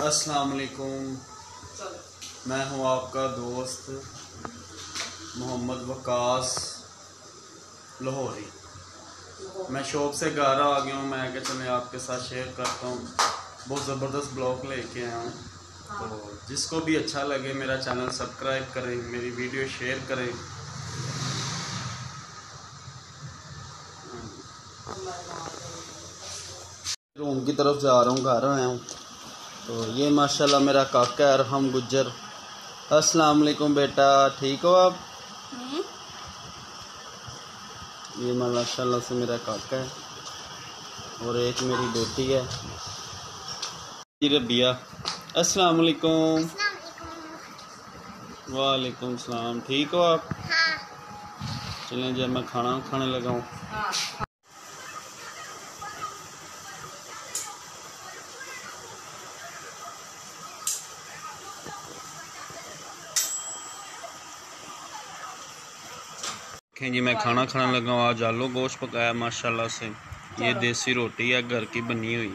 अस्सलाम वालेकुम मैं हूँ आपका दोस्त मोहम्मद वकास लाहौरी। मैं शॉप से घर आ गया हूँ मैं क्या चले आपके साथ शेयर करता हूँ। बहुत ज़बरदस्त ब्लॉग लेके आया हूँ। तो जिसको भी अच्छा लगे मेरा चैनल सब्सक्राइब करें मेरी वीडियो शेयर करें। रूम की तरफ़ जा रहा हूँ घर आया हूँ। तो ये माशाल्लाह मेरा काका है अरहम गुज्जर। अस्सलाम वालेकुम बेटा ठीक हो आप? ये माशाल्लाह से मेरा काका है और एक मेरी बेटी है। जी रबिया अस्सलाम वालेकुम। वालेकुम। सलाम ठीक हो आप? हाँ। चलें जब मैं खाना खाने लगा हूँ। देखें जी मैं खाना खाने लगा हूँ। आज आलू गोश्त पकाया माशाल्लाह से। ये देसी रोटी है घर की बनी हुई।